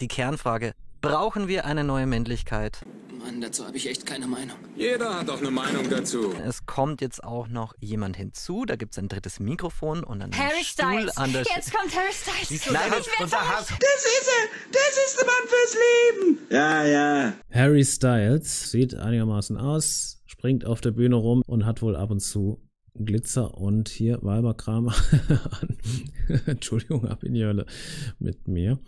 die Kernfrage. Brauchen wir eine neue Männlichkeit? Mann, dazu habe ich echt keine Meinung. Jeder hat doch eine Meinung dazu. Es kommt jetzt auch noch jemand hinzu. Da gibt es ein drittes Mikrofon und einen Harry Stuhl Styles. an der Jetzt kommt Harry Styles. Siehst du, Nein, da- das, und da hast Das ist er! Das ist der Mann fürs Leben! Ja, ja. Harry Styles sieht einigermaßen aus, springt auf der Bühne rum und hat wohl ab und zu Glitzer und hier Weiberkram an. Entschuldigung, ab in die Hölle mit mir.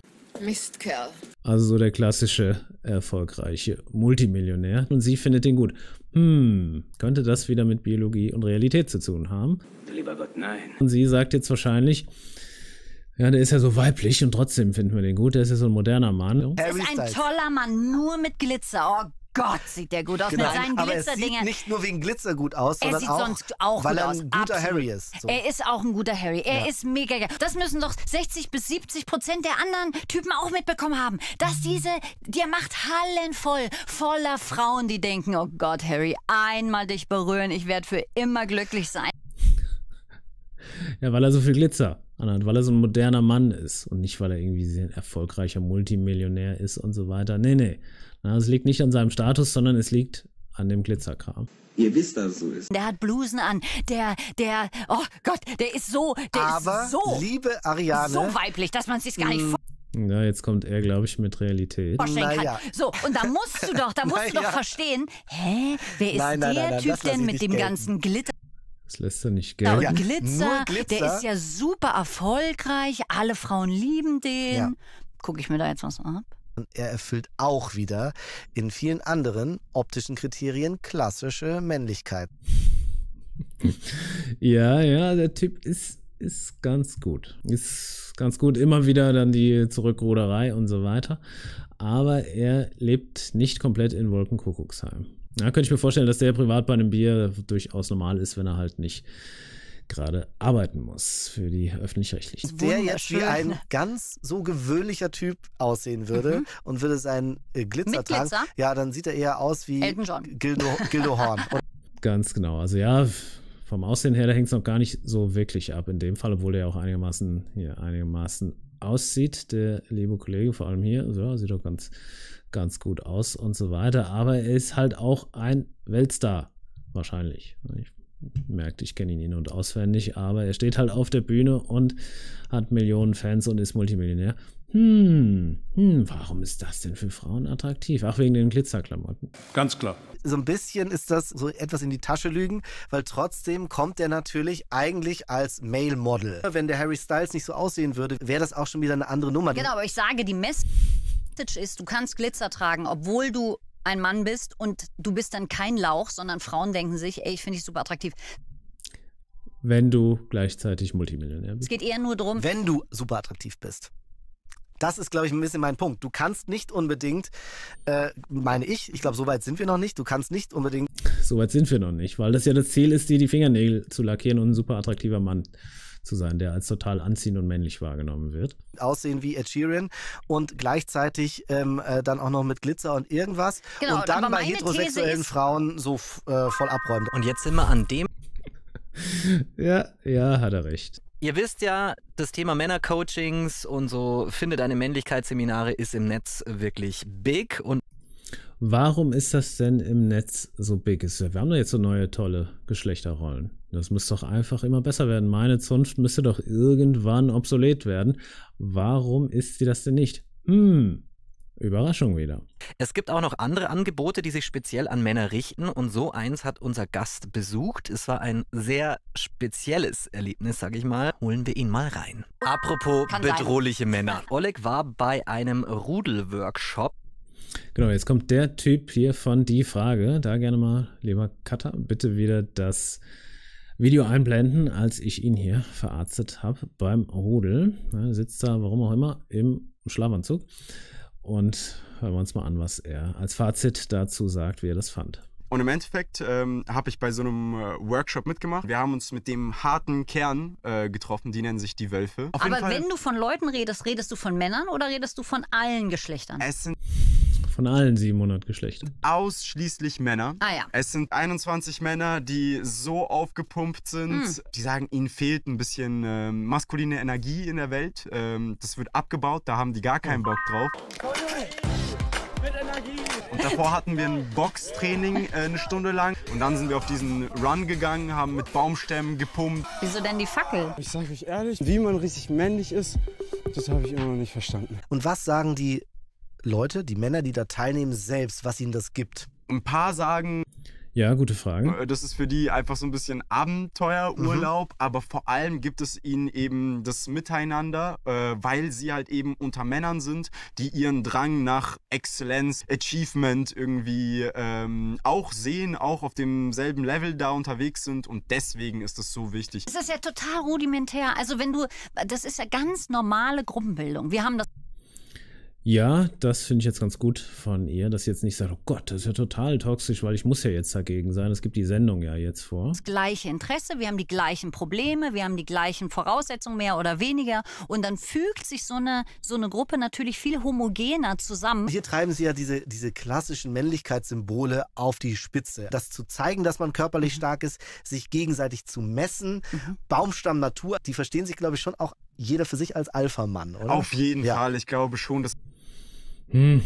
Mistkerl. Also so der klassische, erfolgreiche Multimillionär. Und sie findet ihn gut. Hm, könnte das wieder mit Biologie und Realität zu tun haben? Lieber Gott, nein. Und sie sagt jetzt wahrscheinlich, ja, der ist ja so weiblich und trotzdem finden wir den gut. Der ist ja so ein moderner Mann. Harry ist ein toller Mann, nur mit Glitzer. Oh Gott, sieht der gut aus Genau. mit seinen Aber es sieht nicht nur wegen Glitzer gut aus, Er sondern sieht auch, sonst auch weil gut er aus. ein guter Absolut. Harry ist. So. Er ist auch ein guter Harry. Er Ja. ist mega geil. Das müssen doch 60 bis 70 Prozent der anderen Typen auch mitbekommen haben. Dass diese, der macht Hallen voll, voller Frauen, die denken, oh Gott, Harry, einmal dich berühren, ich werde für immer glücklich sein. Ja, weil er so viel Glitzer anhat, weil er so ein moderner Mann ist und nicht, weil er irgendwie so ein erfolgreicher Multimillionär ist und so weiter. Nee, nee. Na, es liegt nicht an seinem Status, sondern es liegt an dem Glitzerkram. Ihr wisst, dass es so ist. Der hat Blusen an. Der, der, oh Gott, der ist so, der Aber, ist so, liebe Ariane, so weiblich, dass man es sich gar nicht Ja, jetzt kommt er, glaube ich, mit Realität. Naja. So, und da musst du doch, da musst du doch verstehen, hä, wer ist Nein, nein, der nein, nein, Typ denn mit dem gelten. ganzen Glitter Das lässt er nicht gelten. Ja, Glitzer? nur Glitzer. Der ist ja super erfolgreich, alle Frauen lieben den. Ja. Gucke ich mir da jetzt was ab? Er erfüllt auch wieder in vielen anderen optischen Kriterien klassische Männlichkeit. Ja, ja, der Typ ist, ist ganz gut. Ist ganz gut. Immer wieder dann die Zurückruderei und so weiter. Aber er lebt nicht komplett in Wolkenkuckucksheim. Ja, könnte ich mir vorstellen, dass der privat bei einem Bier durchaus normal ist, wenn er halt nicht gerade arbeiten muss für die öffentlich-rechtlichen. Der jetzt wie ein ganz so gewöhnlicher Typ aussehen würde und würde seinen äh, Glitzer Mhm. Mit tragen, Glitzer? ja, dann sieht er eher aus wie Elton John. Gildo, Gildo Horn. Ganz genau. Also ja, vom Aussehen her, da hängt es noch gar nicht so wirklich ab in dem Fall, obwohl er auch einigermaßen hier einigermaßen aussieht, der liebe Kollege, vor allem hier, so, sieht doch ganz, ganz gut aus und so weiter. Aber er ist halt auch ein Weltstar, wahrscheinlich. Ich merkte, ich kenne ihn in- und auswendig, aber er steht halt auf der Bühne und hat Millionen Fans und ist Multimillionär. Hm, hm, warum ist das denn für Frauen attraktiv? Ach, wegen den Glitzerklamotten. Ganz klar. so ein bisschen ist das so etwas in die Tasche lügen, weil trotzdem kommt er natürlich eigentlich als Male Model. Wenn der Harry Styles nicht so aussehen würde, wäre das auch schon wieder eine andere Nummer. Genau, aber ich sage, die Message ist, du kannst Glitzer tragen, obwohl du ein Mann bist und du bist dann kein Lauch, sondern Frauen denken sich, ey, ich finde dich super attraktiv. Wenn du gleichzeitig Multimillionär Es bist. geht eher nur darum, Wenn du super attraktiv bist. Das ist, glaube ich, ein bisschen mein Punkt. Du kannst nicht unbedingt, äh, meine ich, ich glaube, so weit sind wir noch nicht, du kannst nicht unbedingt Soweit sind wir noch nicht, weil das ja das Ziel ist, dir die Fingernägel zu lackieren und ein super attraktiver Mann zu sein, der als total anziehend und männlich wahrgenommen wird. aussehen wie Ed Sheeran und gleichzeitig ähm, äh, dann auch noch mit Glitzer und irgendwas Genau, und dann bei heterosexuellen Frauen so äh, voll abräumen. Und jetzt sind wir an dem Ja, ja, hat er recht. Ihr wisst ja, das Thema Männercoachings und so Finde deine Männlichkeitsseminare ist im Netz wirklich big und Warum ist das denn im Netz so big? Wir haben doch jetzt so neue tolle Geschlechterrollen. Das muss doch einfach immer besser werden. Meine Zunft müsste doch irgendwann obsolet werden. Warum ist sie das denn nicht? Hm, Überraschung wieder. es gibt auch noch andere Angebote, die sich speziell an Männer richten und so eins hat unser Gast besucht. Es war ein sehr spezielles Erlebnis, sag ich mal. Holen wir ihn mal rein. Apropos Kann sein. bedrohliche Männer. Oleg war bei einem Rudelworkshop Genau, jetzt kommt der Typ hier von Die Frage. Da gerne mal, lieber Cutter, bitte wieder das Video einblenden, als ich ihn hier verarztet habe beim Rudel. Er sitzt da, warum auch immer, im Schlafanzug. Und hören wir uns mal an, was er als Fazit dazu sagt, wie er das fand. Und im Endeffekt ähm, habe ich bei so einem äh, Workshop mitgemacht. Wir haben uns mit dem harten Kern äh, getroffen, die nennen sich die Wölfe. Auf jeden aber Fall, wenn du von Leuten redest, redest du von Männern oder redest du von allen Geschlechtern? es sind Von allen 700 Geschlechtern. Ausschließlich Männer. Ah ja. Es sind 21 Männer, die so aufgepumpt sind. Hm. Die sagen, ihnen fehlt ein bisschen ähm, maskuline Energie in der Welt. Ähm, das wird abgebaut, da haben die gar keinen Bock drauf. Und davor hatten wir ein Boxtraining äh, eine Stunde lang. Und dann sind wir auf diesen Run gegangen, haben mit Baumstämmen gepumpt. Wieso denn die Fackel? Ich sage euch ehrlich, wie man richtig männlich ist, das habe ich immer noch nicht verstanden. Und was sagen die Leute, die Männer, die da teilnehmen, selbst, was ihnen das gibt? Ein paar sagen, Ja, gute Frage. äh, das ist für die einfach so ein bisschen Abenteuerurlaub, aber vor allem gibt es ihnen eben das Miteinander, äh, weil sie halt eben unter Männern sind, die ihren Drang nach Exzellenz, Achievement irgendwie ähm, auch sehen, auch auf demselben Level da unterwegs sind und deswegen ist es so wichtig. Das ist ja total rudimentär. Also wenn du, das ist ja ganz normale Gruppenbildung. Wir haben das Ja, das finde ich jetzt ganz gut von ihr, dass sie jetzt nicht sagt, oh Gott, das ist ja total toxisch, weil ich muss ja jetzt dagegen sein. Es gibt die Sendung ja jetzt vor. gleiche Interesse, wir haben die gleichen Probleme, wir haben die gleichen Voraussetzungen mehr oder weniger und dann fügt sich so eine, so eine Gruppe natürlich viel homogener zusammen. Hier treiben sie ja diese, diese klassischen Männlichkeitssymbole auf die Spitze. Das zu zeigen, dass man körperlich stark ist, sich gegenseitig zu messen. Baumstamm Natur, die verstehen sich, glaube ich, schon auch jeder für sich als Alpha-Mann, oder? Auf jeden Ja. Fall, ich glaube schon, dass Hm,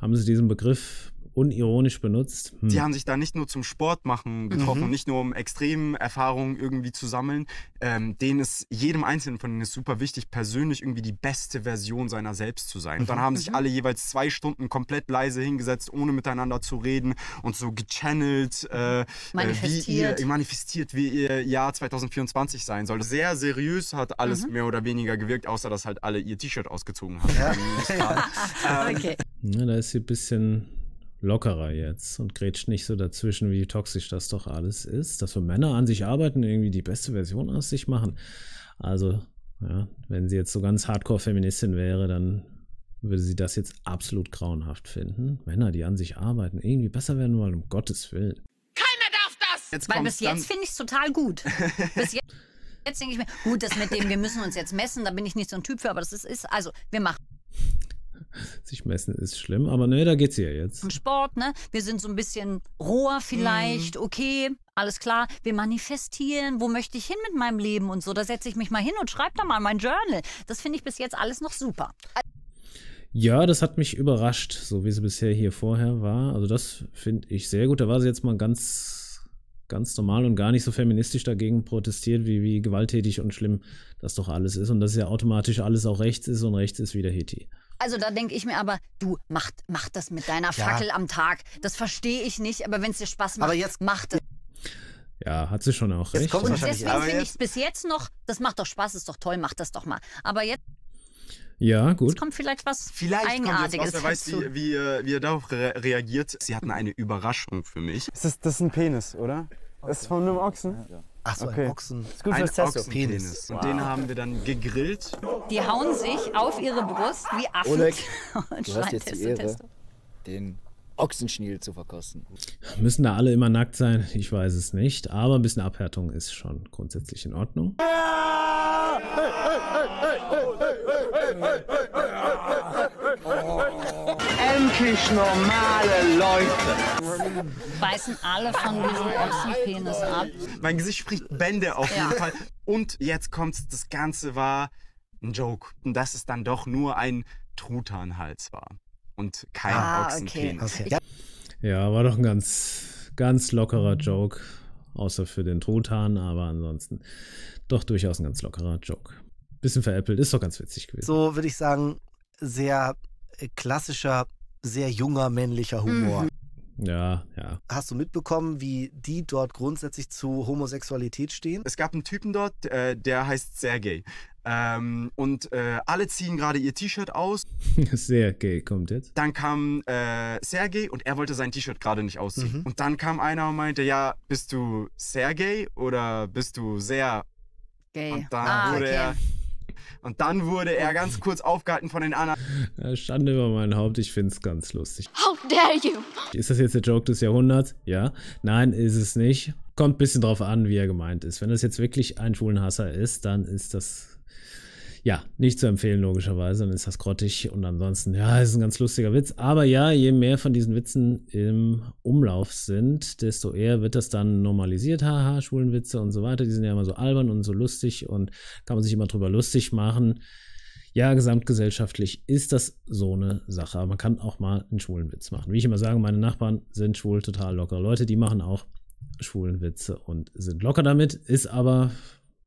haben sie diesen Begriff unironisch benutzt? Hm. Die haben sich da nicht nur zum Sport machen getroffen Mhm. nicht nur um Extremerfahrungen irgendwie zu sammeln. Ähm, denen ist jedem Einzelnen von ihnen ist super wichtig, persönlich irgendwie die beste Version seiner selbst zu sein. Und dann haben sich alle jeweils zwei Stunden komplett leise hingesetzt, ohne miteinander zu reden und so gechannelt, äh, Manifestiert. Äh, wie ihr, manifestiert, wie ihr Jahr 2024 sein soll. Sehr seriös hat alles mehr oder weniger gewirkt, außer dass halt alle ihr T-Shirt ausgezogen haben. Ähm, Okay. Ja, da ist sie ein bisschen lockerer jetzt und grätscht nicht so dazwischen, wie toxisch das doch alles ist. Dass wir Männer an sich arbeiten, irgendwie die beste Version aus sich machen. Also, ja, wenn sie jetzt so ganz Hardcore-Feministin wäre, dann würde sie das jetzt absolut grauenhaft finden. Männer, die an sich arbeiten, irgendwie besser werden wollen, um Gottes Willen. Jetzt Weil bis jetzt finde ich es total gut. bis jetzt, jetzt denke ich mir, gut, das mit dem, wir müssen uns jetzt messen, da bin ich nicht so ein Typ für, aber das ist, ist also, wir machen Sich messen ist schlimm, aber ne, da geht's ja jetzt. Sport, ne? Wir sind so ein bisschen roher vielleicht, Mhm. okay, alles klar. Wir manifestieren, wo möchte ich hin mit meinem Leben und so. Da setze ich mich mal hin und schreibe da mal mein Journal. Das finde ich bis jetzt alles noch super. Ja, das hat mich überrascht, so wie sie bisher hier vorher war. Also das finde ich sehr gut. Da war sie jetzt mal ganz, ganz normal und gar nicht so feministisch dagegen protestiert, wie, wie gewalttätig und schlimm das doch alles ist. Und dass ja automatisch alles auch rechts ist und rechts ist wieder Hitti. Also da denke ich mir aber, du, mach, mach das mit deiner Fackel am Tag. Das verstehe ich nicht, aber wenn es dir Spaß macht, Aber jetzt- mach das. Ja, hat sie schon auch Jetzt recht. Und ja. deswegen finde ich jetzt- bis jetzt noch, das macht doch Spaß, ist doch toll, mach das doch mal. Aber jetzt ja, gut. kommt vielleicht was Vielleicht kommt Eigenartiges was, wer weiß, wie, wie, äh, wie er darauf re reagiert. Sie hatten eine Überraschung für mich. Das ist, das ist ein Penis, oder? Das ist von einem Ochsen? Ach so, Okay. ein Ochsen. Ist gut Ein fürs Testo. Ochsenpenis. Und den haben wir dann gegrillt. Die hauen sich auf ihre Brust wie Affen. Oleg, und Du schreien hast jetzt die Ehre, den Ochsenschniel zu verkosten. Müssen da alle immer nackt sein? Ich weiß es nicht. Aber ein bisschen Abhärtung ist schon grundsätzlich in Ordnung. Endlich normale Leute. Beißen alle von diesem Ochsenpenis ab. Mein Gesicht spricht Bände auf Ja. jeden Fall. Und jetzt kommt's, das Ganze war ein Joke. Und dass es dann doch nur ein Truthahnhals war. Und kein Ah, Ochsenpenis. Okay. Ja, Ja, war doch ein ganz, ganz lockerer Joke. Außer für den Truthahn, aber ansonsten doch durchaus ein ganz lockerer Joke. Bisschen veräppelt, ist doch ganz witzig gewesen. so würde ich sagen, sehr äh, klassischer, sehr junger männlicher Humor. Ja, ja. Hast du mitbekommen, wie die dort grundsätzlich zu Homosexualität stehen? Es gab einen Typen dort, äh, der heißt Sergej. Ähm, und äh, alle ziehen gerade ihr T-Shirt aus. Sehr gay kommt jetzt. Dann kam äh, Sergej und er wollte sein T-Shirt gerade nicht ausziehen. Mhm. Und dann kam einer und meinte, ja, bist du Sergej oder bist du sehr Gay. Und dann ah, wurde okay. er. Und dann wurde er ganz kurz aufgehalten von den anderen. Schande über mein Haupt, ich finde es ganz lustig. How dare you? Ist das jetzt der Joke des Jahrhunderts? Ja. Nein, ist es nicht. Kommt ein bisschen drauf an, wie er gemeint ist. Wenn das jetzt wirklich ein Schwulenhasser ist, dann ist das ja, nicht zu empfehlen, logischerweise. Dann ist das grottig und ansonsten, ja, ist ein ganz lustiger Witz. Aber ja, je mehr von diesen Witzen im Umlauf sind, desto eher wird das dann normalisiert. Haha, schwulen Witze und so weiter. Die sind ja immer so albern und so lustig und kann man sich immer drüber lustig machen. Ja, gesamtgesellschaftlich ist das so eine Sache. Aber man kann auch mal einen schwulen Witz machen. Wie ich immer sage, meine Nachbarn sind schwul total lockere Leute. Die machen auch schwulen Witze und sind locker damit. Ist aber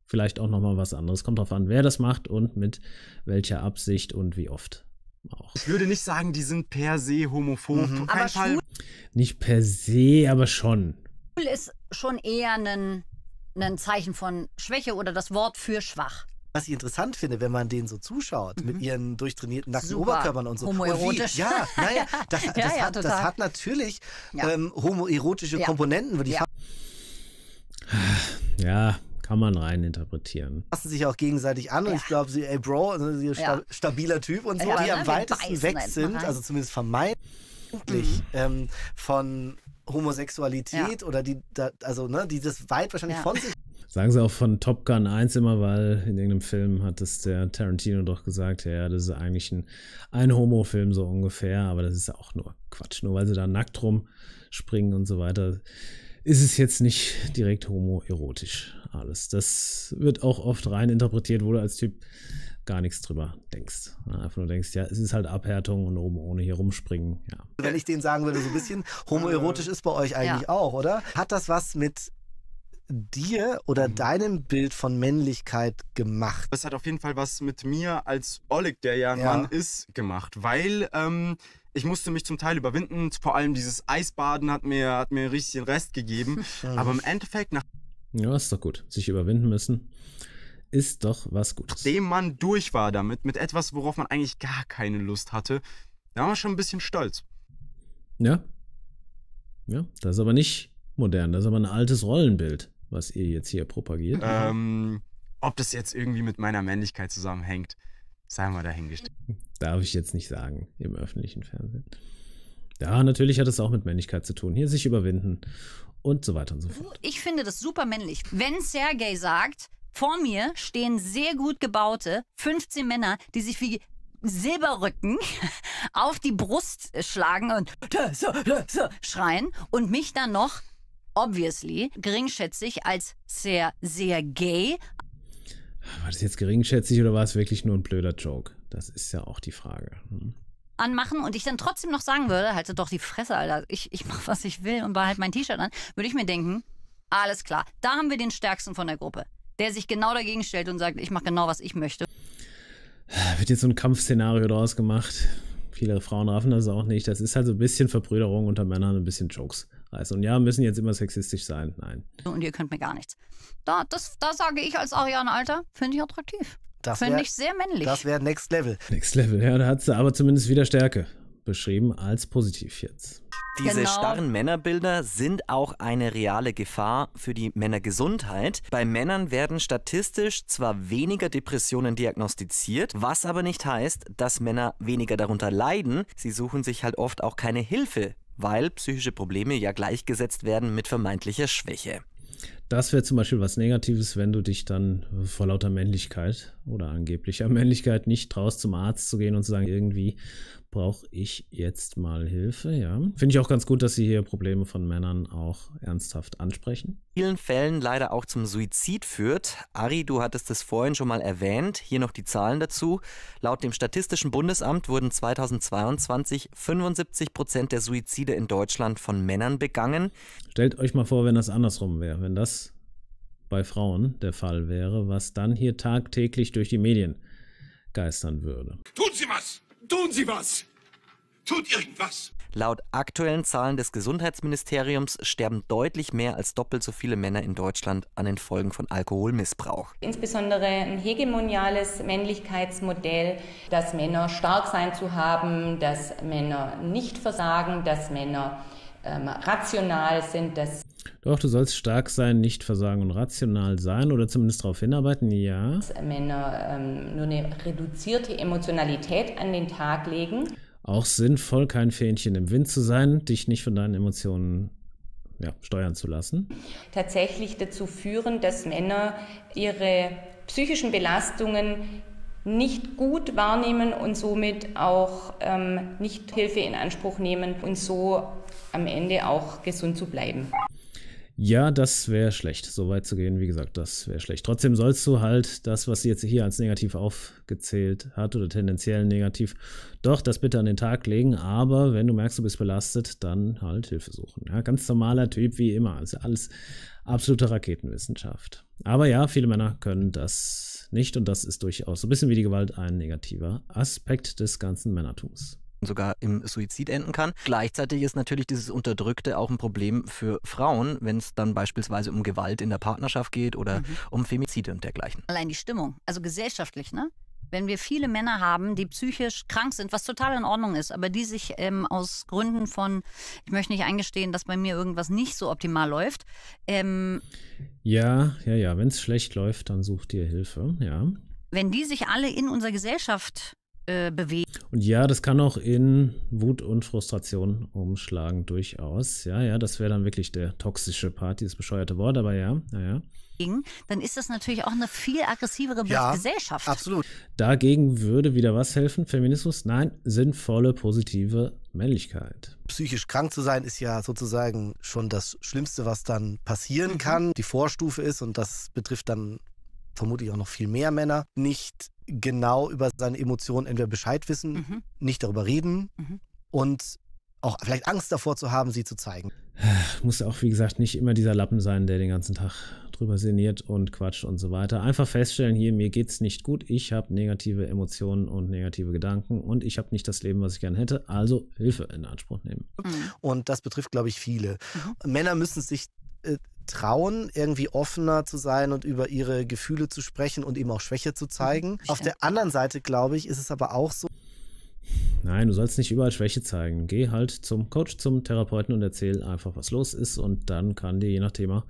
vielleicht auch nochmal was anderes. Kommt drauf an, wer das macht und mit welcher Absicht und wie oft. Auch. Ich würde nicht sagen, die sind per se homophob. Mhm. Aber Fall. Nicht per se, aber schon. Schwul ist schon eher ein, ein Zeichen von Schwäche oder das Wort für schwach. Was ich interessant finde, wenn man denen so zuschaut, mhm. mit ihren durchtrainierten nackten Super. Oberkörpern und so. Homoerotisch. Und wie, ja, naja, das, das, ja, ja, hat, das hat, natürlich ja. ähm, homoerotische Komponenten, würde ich sagen. Ja, kann man rein interpretieren. Passen sich auch gegenseitig an und ich glaube, sie, ey Bro, also sie sta stabiler Typ und so, die am weitesten weg sind, also zumindest vermeintlich mhm. ähm, von Homosexualität oder die, da, also ne, die das weit wahrscheinlich von sich Sagen sie auch von Top Gun 1 immer, weil in irgendeinem Film hat es der Tarantino doch gesagt, ja, das ist eigentlich ein, ein Homo-Film so ungefähr, aber das ist auch nur Quatsch. Nur weil sie da nackt rumspringen und so weiter, ist es jetzt nicht direkt homoerotisch alles. Das wird auch oft rein interpretiert, wo du als Typ gar nichts drüber denkst. Einfach nur denkst, ja, es ist halt Abhärtung und oben ohne hier rumspringen, ja. Wenn ich denen sagen würde, so ein bisschen homoerotisch ist bei euch eigentlich ja. auch, oder? Hat das was mit dir oder mhm. deinem Bild von Männlichkeit gemacht? Das hat auf jeden Fall was mit mir als Oleg, der ja ein ja. Mann ist, gemacht, weil ähm, ich musste mich zum Teil überwinden. Vor allem dieses Eisbaden hat mir, hat mir richtig den Rest gegeben. Aber im Endeffekt, nach ja, ist doch gut. Sich überwinden müssen ist doch was Gutes. Nachdem man durch war damit, mit etwas, worauf man eigentlich gar keine Lust hatte, da war man schon ein bisschen stolz. Ja. Ja, das ist aber nicht modern, das ist aber ein altes Rollenbild was ihr jetzt hier propagiert? Ähm, ob das jetzt irgendwie mit meiner Männlichkeit zusammenhängt, sei mal dahingestellt. Darf ich jetzt nicht sagen im öffentlichen Fernsehen. Ja, natürlich hat es auch mit Männlichkeit zu tun. Hier sich überwinden und so weiter und so fort. Ich finde das super männlich. Wenn Sergei sagt, vor mir stehen sehr gut gebaute 15 Männer, die sich wie Silberrücken auf die Brust schlagen und schreien und mich dann noch obviously geringschätzig als sehr, sehr gay. War das jetzt geringschätzig oder war es wirklich nur ein blöder Joke? Das ist ja auch die Frage. Hm. Anmachen und ich dann trotzdem noch sagen würde, halte doch die Fresse, Alter, ich, ich mache, was ich will und behalte mein T-Shirt an, würde ich mir denken, alles klar, da haben wir den Stärksten von der Gruppe, der sich genau dagegen stellt und sagt, ich mache genau, was ich möchte. Wird jetzt so ein Kampfszenario draus gemacht. Viele Frauen raffen das auch nicht. Das ist halt so ein bisschen Verbrüderung unter Männern, ein bisschen Jokes. Also, und ja, müssen jetzt immer sexistisch sein. Nein. Und ihr könnt mir gar nichts. Da, das, da sage ich als Ariane Alter, finde ich attraktiv. Finde ich sehr männlich. Das wäre Next Level. Next Level, ja, da hat sie aber zumindest wieder Stärke beschrieben als positiv jetzt. Diese genau. starren Männerbilder sind auch eine reale Gefahr für die Männergesundheit. Bei Männern werden statistisch zwar weniger Depressionen diagnostiziert, was aber nicht heißt, dass Männer weniger darunter leiden. Sie suchen sich halt oft auch keine Hilfe weil psychische Probleme ja gleichgesetzt werden mit vermeintlicher Schwäche. Das wäre zum Beispiel was Negatives, wenn du dich dann vor lauter Männlichkeit oder angeblicher Männlichkeit nicht traust, zum Arzt zu gehen und zu sagen, irgendwie brauche ich jetzt mal Hilfe, ja. Finde ich auch ganz gut, dass Sie hier Probleme von Männern auch ernsthaft ansprechen. In vielen Fällen leider auch zum Suizid führt. Ari, du hattest es vorhin schon mal erwähnt. Hier noch die Zahlen dazu. Laut dem Statistischen Bundesamt wurden 2022 75 Prozent der Suizide in Deutschland von Männern begangen. Stellt euch mal vor, wenn das andersrum wäre, wenn das bei Frauen der Fall wäre, was dann hier tagtäglich durch die Medien geistern würde. Tun Sie was! Tun Sie was! Tut irgendwas! Laut aktuellen Zahlen des Gesundheitsministeriums sterben deutlich mehr als doppelt so viele Männer in Deutschland an den Folgen von Alkoholmissbrauch. Insbesondere ein hegemoniales Männlichkeitsmodell, dass Männer stark sein zu haben, dass Männer nicht versagen, dass Männer ähm, rational sind, dass doch, du sollst stark sein, nicht versagen und rational sein oder zumindest darauf hinarbeiten, ja. Dass Männer ähm, nur eine reduzierte Emotionalität an den Tag legen. Auch sinnvoll, kein Fähnchen im Wind zu sein, dich nicht von deinen Emotionen ja, steuern zu lassen. Tatsächlich dazu führen, dass Männer ihre psychischen Belastungen nicht gut wahrnehmen und somit auch ähm, nicht Hilfe in Anspruch nehmen und so am Ende auch gesund zu bleiben. Ja, das wäre schlecht, so weit zu gehen. Wie gesagt, das wäre schlecht. Trotzdem sollst du halt das, was sie jetzt hier als negativ aufgezählt hat oder tendenziell negativ, doch das bitte an den Tag legen. Aber wenn du merkst, du bist belastet, dann halt Hilfe suchen. Ja, ganz normaler Typ wie immer. Also alles absolute Raketenwissenschaft. Aber ja, viele Männer können das nicht und das ist durchaus so ein bisschen wie die Gewalt ein negativer Aspekt des ganzen Männertums sogar im Suizid enden kann. Gleichzeitig ist natürlich dieses Unterdrückte auch ein Problem für Frauen, wenn es dann beispielsweise um Gewalt in der Partnerschaft geht oder mhm. um Femizide und dergleichen. Allein die Stimmung, also gesellschaftlich, ne? Wenn wir viele Männer haben, die psychisch krank sind, was total in Ordnung ist, aber die sich ähm, aus Gründen von, ich möchte nicht eingestehen, dass bei mir irgendwas nicht so optimal läuft. Ähm, ja, ja, ja. Wenn es schlecht läuft, dann such dir Hilfe, ja. Wenn die sich alle in unserer Gesellschaft äh, bewegen. Und ja, das kann auch in Wut und Frustration umschlagen, durchaus. Ja, ja, das wäre dann wirklich der toxische Part, dieses bescheuerte Wort, aber ja, naja. Dann ist das natürlich auch eine viel aggressivere ja, Gesellschaft. Absolut. Dagegen würde wieder was helfen? Feminismus? Nein, sinnvolle, positive Männlichkeit. Psychisch krank zu sein ist ja sozusagen schon das Schlimmste, was dann passieren mhm. kann. Die Vorstufe ist, und das betrifft dann vermutlich auch noch viel mehr Männer, nicht genau über seine Emotionen entweder Bescheid wissen, mhm. nicht darüber reden mhm. und auch vielleicht Angst davor zu haben, sie zu zeigen. Muss auch, wie gesagt, nicht immer dieser Lappen sein, der den ganzen Tag drüber sinniert und quatscht und so weiter. Einfach feststellen, hier, mir geht's nicht gut, ich habe negative Emotionen und negative Gedanken und ich habe nicht das Leben, was ich gerne hätte, also Hilfe in Anspruch nehmen. Mhm. Und das betrifft, glaube ich, viele. Mhm. Männer müssen sich äh, trauen, irgendwie offener zu sein und über ihre Gefühle zu sprechen und eben auch Schwäche zu zeigen. Mhm. Auf der anderen Seite, glaube ich, ist es aber auch so. Nein, du sollst nicht überall Schwäche zeigen. Geh halt zum Coach, zum Therapeuten und erzähl einfach, was los ist und dann kann dir je nach Thema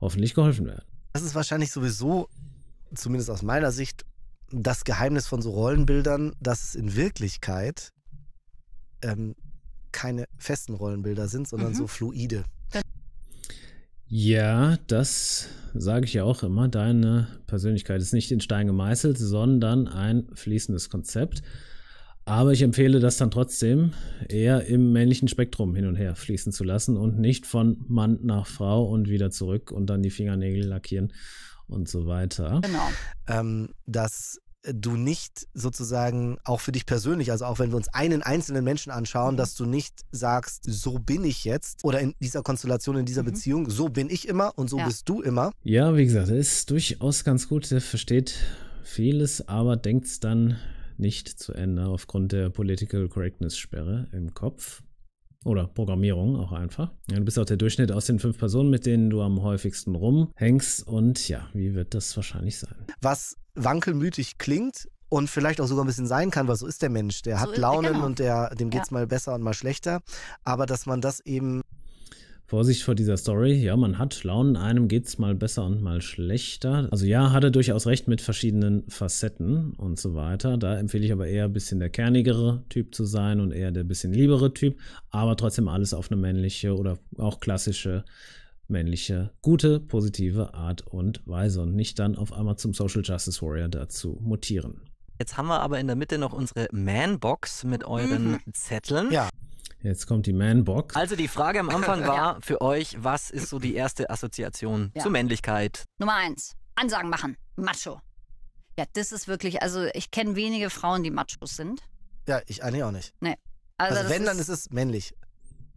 hoffentlich geholfen werden. Das ist wahrscheinlich sowieso, zumindest aus meiner Sicht, das Geheimnis von so Rollenbildern, dass es in Wirklichkeit ähm, keine festen Rollenbilder sind, sondern mhm. so fluide. Ja, das sage ich ja auch immer. Deine Persönlichkeit ist nicht in Stein gemeißelt, sondern ein fließendes Konzept. Aber ich empfehle das dann trotzdem eher im männlichen Spektrum hin und her fließen zu lassen und nicht von Mann nach Frau und wieder zurück und dann die Fingernägel lackieren und so weiter. Genau. Ähm, das du nicht sozusagen auch für dich persönlich, also auch wenn wir uns einen einzelnen Menschen anschauen, mhm. dass du nicht sagst, so bin ich jetzt oder in dieser Konstellation, in dieser mhm. Beziehung, so bin ich immer und so ja. bist du immer. Ja, wie gesagt, er ist durchaus ganz gut, er versteht vieles, aber denkt es dann nicht zu Ende aufgrund der Political Correctness-Sperre im Kopf. Oder Programmierung auch einfach. Ja, du bist auch der Durchschnitt aus den fünf Personen, mit denen du am häufigsten rumhängst. Und ja, wie wird das wahrscheinlich sein? Was wankelmütig klingt und vielleicht auch sogar ein bisschen sein kann, weil so ist der Mensch. Der so hat Launen genau. und der, dem geht es ja. mal besser und mal schlechter. Aber dass man das eben Vorsicht vor dieser Story. Ja, man hat Launen, einem geht es mal besser und mal schlechter. Also ja, hat er durchaus recht mit verschiedenen Facetten und so weiter. Da empfehle ich aber eher ein bisschen der kernigere Typ zu sein und eher der bisschen liebere Typ, aber trotzdem alles auf eine männliche oder auch klassische männliche, gute, positive Art und Weise und nicht dann auf einmal zum Social Justice Warrior dazu mutieren. Jetzt haben wir aber in der Mitte noch unsere Man-Box mit euren mhm. Zetteln. Ja. Jetzt kommt die Man-Box. Also die Frage am Anfang war für euch, was ist so die erste Assoziation ja. zur Männlichkeit? Nummer eins, Ansagen machen, Macho. Ja, das ist wirklich, also ich kenne wenige Frauen, die Machos sind. Ja, ich eigentlich auch nicht. Nee. Also, also wenn, ist dann ist es männlich.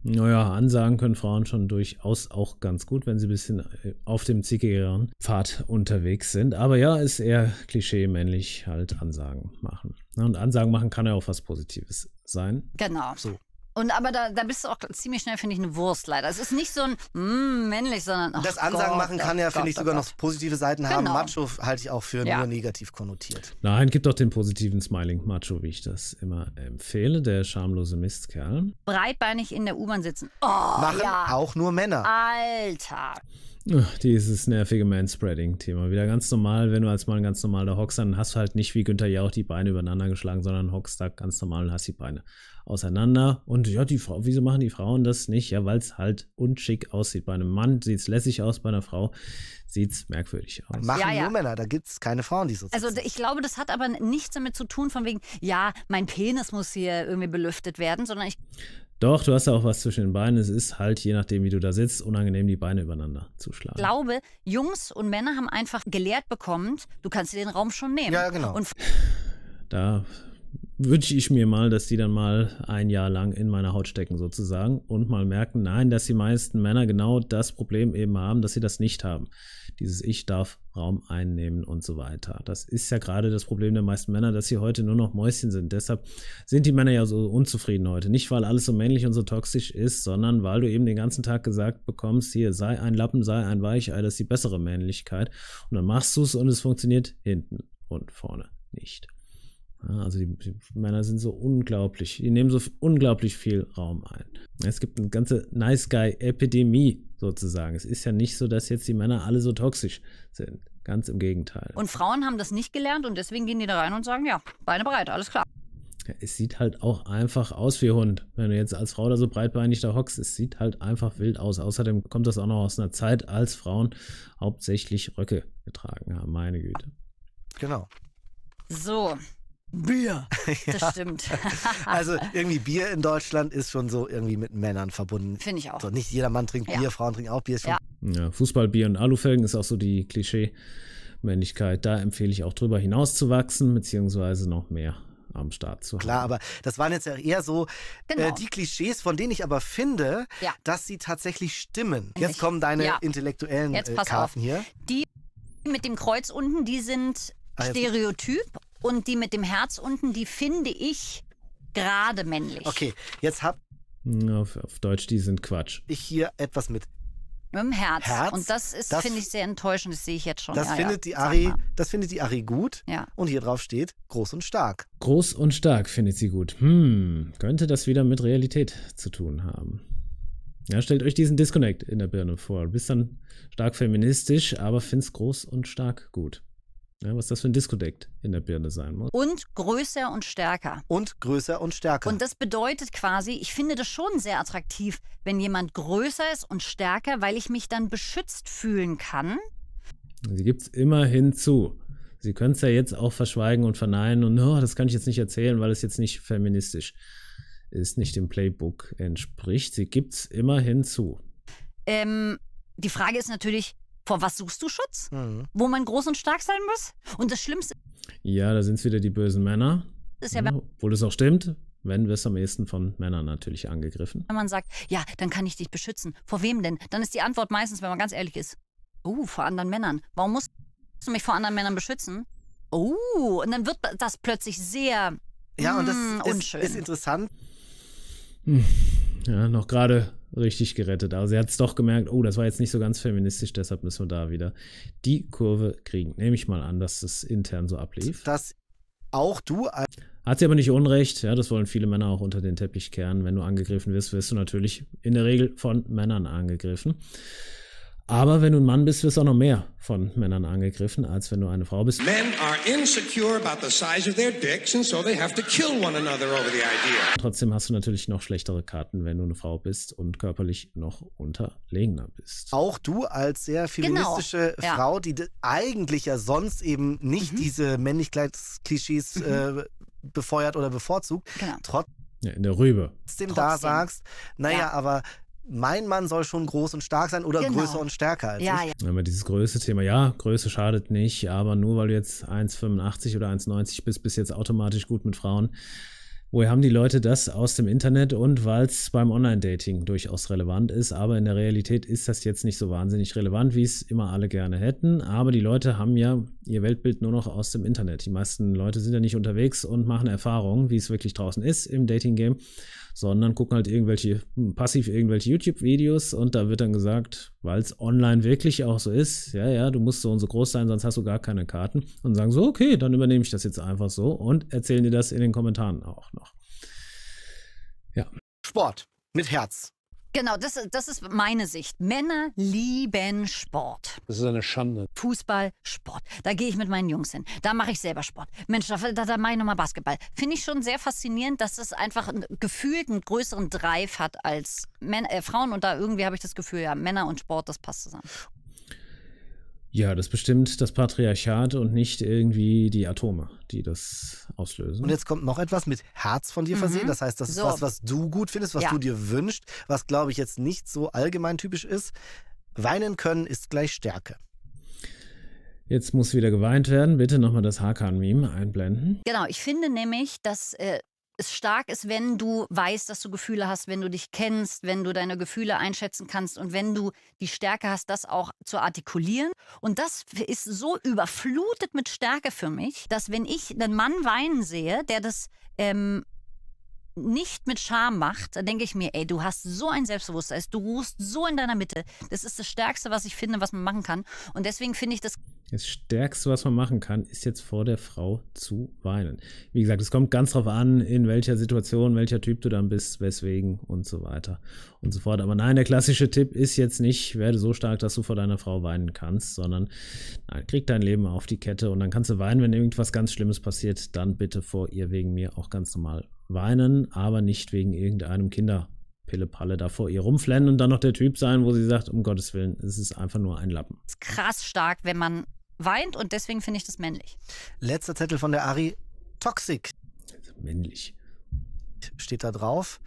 Naja, Ansagen können Frauen schon durchaus auch ganz gut, wenn sie ein bisschen äh, auf dem zickigeren Pfad unterwegs sind. Aber ja, ist eher klischee-männlich halt Ansagen machen. Und Ansagen machen kann ja auch was Positives sein. Genau. So. Und aber da, da bist du auch ziemlich schnell, finde ich, eine Wurst leider. Es ist nicht so ein mm, männlich, sondern. Oh das Ansagen Gott, machen kann ja, finde ich, sogar noch positive Seiten genau. haben. Macho halte ich auch für ja. nur negativ konnotiert. Nein, gibt auch den positiven Smiling Macho, wie ich das immer empfehle. Der schamlose Mistkerl. Breitbeinig in der U-Bahn sitzen. Oh, machen ja. auch nur Männer. Alter. Ach, Dieses nervige Manspreading-Thema. Wieder ganz normal, wenn du als Mann ganz normal da hockst, dann hast du halt nicht wie Günther Jauch die Beine übereinander geschlagen, sondern hockst da ganz normal und hast die Beine auseinander. Und ja, die Frau, wieso machen die Frauen das nicht? Ja, weil es halt unschick aussieht. Bei einem Mann sieht es lässig aus, bei einer Frau sieht es merkwürdig aus. Machen Ja, ja. nur Männer, da gibt es keine Frauen, die so Also ich glaube, das hat aber nichts damit zu tun, von wegen, ja, mein Penis muss hier irgendwie belüftet werden, sondern ich Doch, du hast ja auch was zwischen den Beinen. Es ist halt, je nachdem, wie du da sitzt, unangenehm, die Beine übereinander zu schlagen. glaube, Jungs und Männer haben einfach gelehrt bekommen, du kannst dir den Raum schon nehmen. Ja, genau. Und Da wünsche ich mir mal, dass die dann mal ein Jahr lang in meiner Haut stecken sozusagen und mal merken, nein, dass die meisten Männer genau das Problem eben haben, dass sie das nicht haben. Dieses Ich darf Raum einnehmen und so weiter. Das ist ja gerade das Problem der meisten Männer, dass sie heute nur noch Mäuschen sind. Deshalb sind die Männer ja so unzufrieden heute. Nicht, weil alles so männlich und so toxisch ist, sondern weil du eben den ganzen Tag gesagt bekommst, hier sei ein Lappen, sei ein Weichei, das ist die bessere Männlichkeit. Und dann machst du es und es funktioniert hinten und vorne nicht. Also die, die Männer sind so unglaublich, die nehmen so unglaublich viel Raum ein. Es gibt eine ganze Nice Guy-Epidemie sozusagen. Es ist ja nicht so, dass jetzt die Männer alle so toxisch sind. Ganz im Gegenteil. Und Frauen haben das nicht gelernt und deswegen gehen die da rein und sagen, ja, Beine bereit, alles klar. Ja, es sieht halt auch einfach aus wie Hund. Wenn du jetzt als Frau da so breitbeinig da hockst, es sieht halt einfach wild aus. Außerdem kommt das auch noch aus einer Zeit, als Frauen hauptsächlich Röcke getragen haben. Meine Güte. Genau. So. Bier. Das stimmt. Also irgendwie Bier in Deutschland ist schon so irgendwie mit Männern verbunden. Finde ich auch. So, nicht jeder Mann trinkt Ja. Bier, Frauen trinken auch Bier. Ja. Ja, Fußball, Bier und Alufelgen ist auch so die Klischee-Männlichkeit. Da empfehle ich auch drüber hinauszuwachsen, beziehungsweise noch mehr am Start zu Klar, haben. aber das waren jetzt ja eher so Genau. äh, die Klischees, von denen ich aber finde, Ja. dass sie tatsächlich stimmen. Jetzt kommen deine Ja. intellektuellen Jetzt äh, pass Karten auf. hier. Die mit dem Kreuz unten, die sind Ah, Stereotyp und die mit dem Herz unten, die finde ich gerade männlich. Okay, jetzt habe Ja, Auf, auf Deutsch, die sind Quatsch. ich hier etwas mit. Mit dem Herz. Herz? Und das ist, finde ich, sehr enttäuschend. Das sehe ich jetzt schon. Das ja, findet ja. die Ari, mal. das findet die Ari gut. Ja. Und hier drauf steht groß und stark. Groß und stark findet sie gut. Hm, könnte das wieder mit Realität zu tun haben. Ja, stellt euch diesen Disconnect in der Birne vor. Du bist dann stark feministisch, aber findest groß und stark gut. Ja, was das für ein Disconnect in der Birne sein muss. Und größer und stärker. Und größer und stärker. Und das bedeutet quasi, ich finde das schon sehr attraktiv, wenn jemand größer ist und stärker, weil ich mich dann beschützt fühlen kann. Sie gibt es immer hinzu. Sie können es ja jetzt auch verschweigen und verneinen und oh, das kann ich jetzt nicht erzählen, weil es jetzt nicht feministisch ist, nicht dem Playbook entspricht. Sie gibt es immer hinzu. Ähm, die Frage ist natürlich, vor was suchst du Schutz? Mhm. Wo man groß und stark sein muss? Und das Schlimmste Ja, da sind es wieder die bösen Männer. ist ja, Ja, wenn obwohl es auch stimmt, wenn wirst du am ehesten von Männern natürlich angegriffen. man sagt, ja, dann kann ich dich beschützen. Vor wem denn? Dann ist die Antwort meistens, wenn man ganz ehrlich ist, oh, vor anderen Männern. Warum musst du mich vor anderen Männern beschützen? Oh, und dann wird das plötzlich sehr ja, und das mm, ist, unschön. ist interessant. Ja, noch gerade richtig gerettet. Aber sie hat es doch gemerkt, oh, das war jetzt nicht so ganz feministisch, deshalb müssen wir da wieder die Kurve kriegen. Nehme ich mal an, dass das intern so ablief. dass auch du als Hat sie aber nicht unrecht, ja, das wollen viele Männer auch unter den Teppich kehren. Wenn du angegriffen wirst, wirst du natürlich in der Regel von Männern angegriffen. Aber wenn du ein Mann bist, wirst du auch noch mehr von Männern angegriffen, als wenn du eine Frau bist. Men are insecure about the size of their dicks, and so they have to kill one another over the idea. Trotzdem hast du natürlich noch schlechtere Karten, wenn du eine Frau bist und körperlich noch unterlegener bist. auch du als sehr feministische Genau, ja. Frau, die eigentlich ja sonst eben nicht Mhm. diese Männlichkeitsklischees äh, befeuert oder bevorzugt, Genau. trotzdem Ja, in der Rübe. da Trotzdem. sagst, naja, Ja. aber mein Mann soll schon groß und stark sein oder Genau. größer und stärker als Ja, ich. ja. Immer dieses Größe-Thema. Ja, Größe schadet nicht, aber nur weil du jetzt 1,85 oder 1,90 bist, bist du jetzt automatisch gut mit Frauen. Woher haben die Leute das aus dem Internet und weil es beim Online-Dating durchaus relevant ist, aber in der Realität ist das jetzt nicht so wahnsinnig relevant, wie es immer alle gerne hätten. Aber die Leute haben ja ihr Weltbild nur noch aus dem Internet. Die meisten Leute sind ja nicht unterwegs und machen Erfahrungen, wie es wirklich draußen ist im Dating-Game, sondern gucken halt irgendwelche, passiv irgendwelche YouTube-Videos und da wird dann gesagt, weil es online wirklich auch so ist, ja, ja, du musst so und so groß sein, sonst hast du gar keine Karten und sagen so, okay, dann übernehme ich das jetzt einfach so und erzählen dir das in den Kommentaren auch noch. Ja. Sport mit Herz. Genau, das, das ist meine Sicht. Männer lieben Sport. Das ist eine Schande. Fußball, Sport. Da gehe ich mit meinen Jungs hin. Da mache ich selber Sport. Mensch, da, da, da mache ich nochmal Basketball. Finde ich schon sehr faszinierend, dass es einfach ein, gefühlt einen größeren Drive hat als Männer, äh, Frauen. Und da irgendwie habe ich das Gefühl, ja, Männer und Sport, das passt zusammen. Ja, das bestimmt das Patriarchat und nicht irgendwie die Atome, die das auslösen. Und jetzt kommt noch etwas mit Herz von dir Mhm. versehen. Das heißt, das ist So. was, was du gut findest, was Ja. du dir wünschst, was glaube ich jetzt nicht so allgemein typisch ist. Weinen können ist gleich Stärke. Jetzt muss wieder geweint werden. Bitte nochmal das Hakan-Meme einblenden. Genau, ich finde nämlich, dass äh, es stark ist, wenn du weißt, dass du Gefühle hast, wenn du dich kennst, wenn du deine Gefühle einschätzen kannst und wenn du die Stärke hast, das auch zu artikulieren. Und das ist so überflutet mit Stärke für mich, dass wenn ich einen Mann weinen sehe, der das ähm, nicht mit Scham macht, dann denke ich mir, ey, du hast so ein Selbstbewusstsein, du ruhst so in deiner Mitte. Das ist das Stärkste, was ich finde, was man machen kann. Und deswegen finde ich das Das Stärkste, was man machen kann, ist jetzt vor der Frau zu weinen. Wie gesagt, es kommt ganz drauf an, in welcher Situation, welcher Typ du dann bist, weswegen und so weiter und so fort. Aber nein, der klassische Tipp ist jetzt nicht, werde so stark, dass du vor deiner Frau weinen kannst, sondern nein, krieg dein Leben auf die Kette und dann kannst du weinen, wenn irgendwas ganz Schlimmes passiert, dann bitte vor ihr wegen mir auch ganz normal weinen, aber nicht wegen irgendeinem Kinder. Pille-Palle da vor ihr rumflennen und dann noch der Typ sein, wo sie sagt, um Gottes Willen, es ist einfach nur ein Lappen. ist krass stark, wenn man weint und deswegen finde ich das männlich. Letzter Zettel von der Ari. Toxic Männlich. steht da drauf.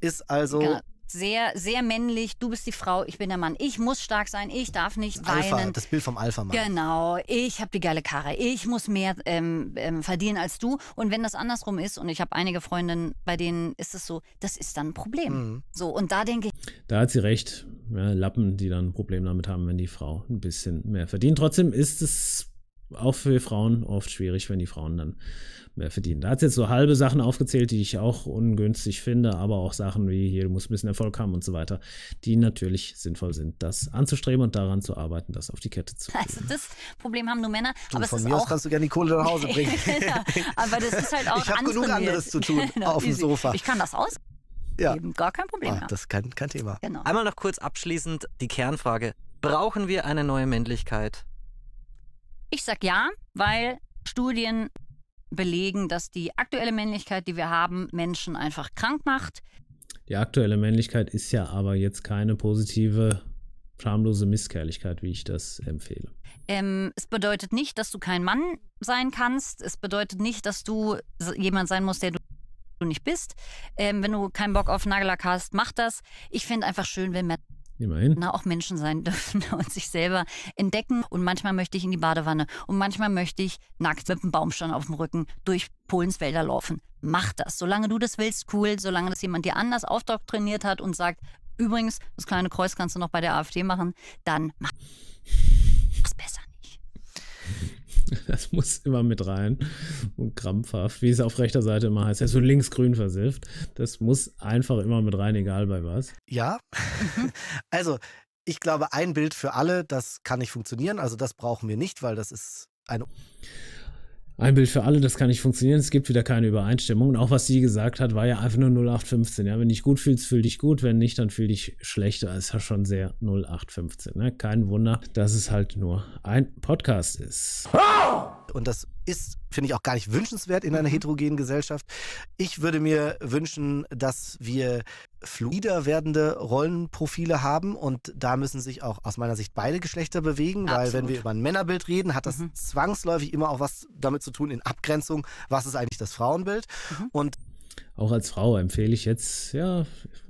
Ist also Genau. Sehr, sehr männlich. Du bist die Frau, ich bin der Mann. Ich muss stark sein, ich darf nicht Alpha, weinen. das Bild vom Alpha-Mann. Genau, ich habe die geile Karre. Ich muss mehr ähm, ähm, verdienen als du. Und wenn das andersrum ist, und ich habe einige Freundinnen, bei denen ist es so, das ist dann ein Problem. Mhm. So, und da denke ich, Da hat sie recht. Ja, Lappen, die dann ein Problem damit haben, wenn die Frau ein bisschen mehr verdient. Trotzdem ist es auch für Frauen oft schwierig, wenn die Frauen dann mehr verdienen. Da hat sie jetzt so halbe Sachen aufgezählt, die ich auch ungünstig finde, aber auch Sachen wie hier, du musst ein bisschen Erfolg haben und so weiter, die natürlich sinnvoll sind, das anzustreben und daran zu arbeiten, das auf die Kette zu kriegen. also das Problem haben nur Männer. Du, aber es von ist mir aus auch, kannst du gerne die Kohle nach Hause bringen. ja, aber das ist halt auch Ich hab genug anderes zu tun Genau, auf dem easy. Sofa. Ich kann das aus. Ja. Eben, gar kein Problem. Ah, mehr. das ist kein, kein Thema. Genau. Einmal noch kurz abschließend die Kernfrage. Brauchen wir eine neue Männlichkeit? Ich sag ja, weil Studien belegen, dass die aktuelle Männlichkeit, die wir haben, Menschen einfach krank macht. Die aktuelle Männlichkeit ist ja aber jetzt keine positive, schamlose Misskerrlichkeit, wie ich das empfehle. Ähm, es bedeutet nicht, dass du kein Mann sein kannst. Es bedeutet nicht, dass du jemand sein musst, der du nicht bist. Ähm, wenn du keinen Bock auf Nagellack hast, mach das. Ich finde einfach schön, wenn Immerhin. Männer auch Menschen sein dürfen und sich selber entdecken. Und manchmal möchte ich in die Badewanne und manchmal möchte ich nackt mit einem Baumstamm auf dem Rücken durch Polens Wälder laufen. Mach das. Solange du das willst, cool. Solange das jemand dir anders aufdoktriniert hat und sagt, übrigens, das kleine Kreuz kannst du noch bei der AfD machen, dann mach. Das muss immer mit rein. Und krampfhaft, wie es auf rechter Seite immer heißt. Er ist so linksgrün versifft. Das muss einfach immer mit rein, egal bei was. Ja. Also, ich glaube, ein Bild für alle, das kann nicht funktionieren. Also, das brauchen wir nicht, weil das ist eine. Ein Bild für alle, das kann nicht funktionieren. Es gibt wieder keine Übereinstimmung. Und auch was sie gesagt hat, war ja einfach nur 0815. Ja, wenn dich gut fühlst, fühl dich gut. Wenn nicht, dann fühl dich schlechter. Ist ja schon sehr 0815. Ne? Kein Wunder, dass es halt nur ein Podcast ist. Und das ist, finde ich, auch gar nicht wünschenswert in einer heterogenen Gesellschaft. Ich würde mir wünschen, dass wir fluider werdende Rollenprofile haben und da müssen sich auch aus meiner Sicht beide Geschlechter bewegen, weil wenn Absolut. wir über ein Männerbild reden, hat das zwangsläufig immer auch was damit zu tun in Abgrenzung, was ist eigentlich das Frauenbild und Auch als Frau empfehle ich jetzt, ja,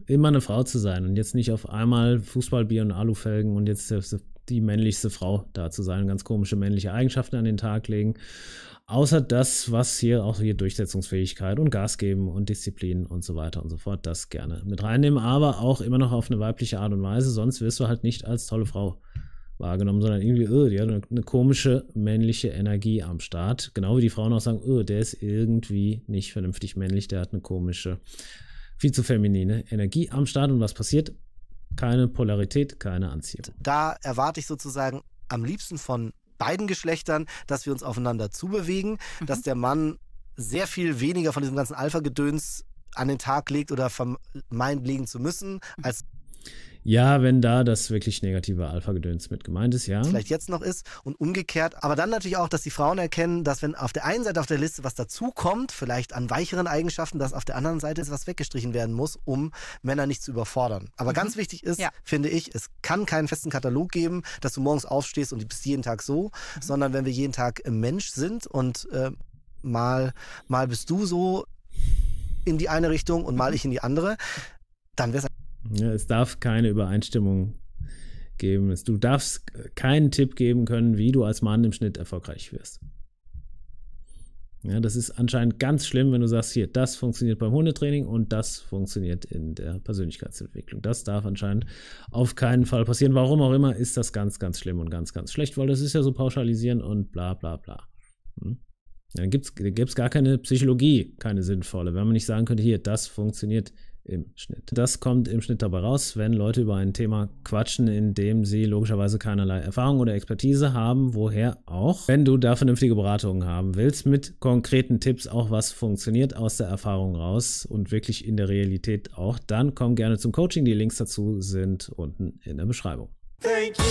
immer eine Frau zu sein und jetzt nicht auf einmal Fußballbier und Alufelgen und jetzt die männlichste Frau da zu sein, ganz komische männliche Eigenschaften an den Tag legen. Außer das, was hier auch hier Durchsetzungsfähigkeit und Gas geben und Disziplin und so weiter und so fort, das gerne mit reinnehmen, aber auch immer noch auf eine weibliche Art und Weise, sonst wirst du halt nicht als tolle Frau wahrgenommen, sondern irgendwie, oh, die hat eine, eine komische männliche Energie am Start. Genau wie die Frauen auch sagen, oh, der ist irgendwie nicht vernünftig männlich, der hat eine komische, viel zu feminine Energie am Start. Und was passiert? Keine Polarität, keine Anziehung. da erwarte ich sozusagen am liebsten von beiden Geschlechtern, dass wir uns aufeinander zubewegen, dass der Mann sehr viel weniger von diesem ganzen Alpha-Gedöns an den Tag legt oder vermeint legen zu müssen, als Ja, wenn da das wirklich negative Alpha-Gedöns mit gemeint ist, ja. Vielleicht jetzt noch ist und umgekehrt. Aber dann natürlich auch, dass die Frauen erkennen, dass wenn auf der einen Seite auf der Liste was dazukommt, vielleicht an weicheren Eigenschaften, dass auf der anderen Seite was weggestrichen werden muss, um Männer nicht zu überfordern. Aber mhm. ganz wichtig ist, ja. finde ich, es kann keinen festen Katalog geben, dass du morgens aufstehst und du bist jeden Tag so, mhm. sondern wenn wir jeden Tag Mensch sind und äh, mal, mal bist du so in die eine Richtung und mal mhm. ich in die andere, dann wäre es. Ja, es darf keine Übereinstimmung geben. Du darfst keinen Tipp geben können, wie du als Mann im Schnitt erfolgreich wirst. Ja, das ist anscheinend ganz schlimm, wenn du sagst, hier, das funktioniert beim Hundetraining und das funktioniert in der Persönlichkeitsentwicklung. Das darf anscheinend auf keinen Fall passieren. Warum auch immer, ist das ganz, ganz schlimm und ganz, ganz schlecht, weil das ist ja so pauschalisieren und bla bla bla. Hm? Dann gibt es gar keine Psychologie, keine sinnvolle. Wenn man nicht sagen könnte, hier, das funktioniert im Schnitt. Das kommt im Schnitt dabei raus, wenn Leute über ein Thema quatschen, in dem sie logischerweise keinerlei Erfahrung oder Expertise haben, woher auch. Wenn du da vernünftige Beratungen haben willst, mit konkreten Tipps auch was funktioniert aus der Erfahrung raus und wirklich in der Realität auch, dann komm gerne zum Coaching. Die Links dazu sind unten in der Beschreibung. Thank you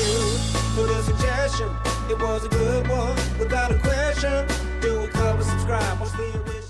for the suggestion. It was a good one without a question. Do a cover, subscribe?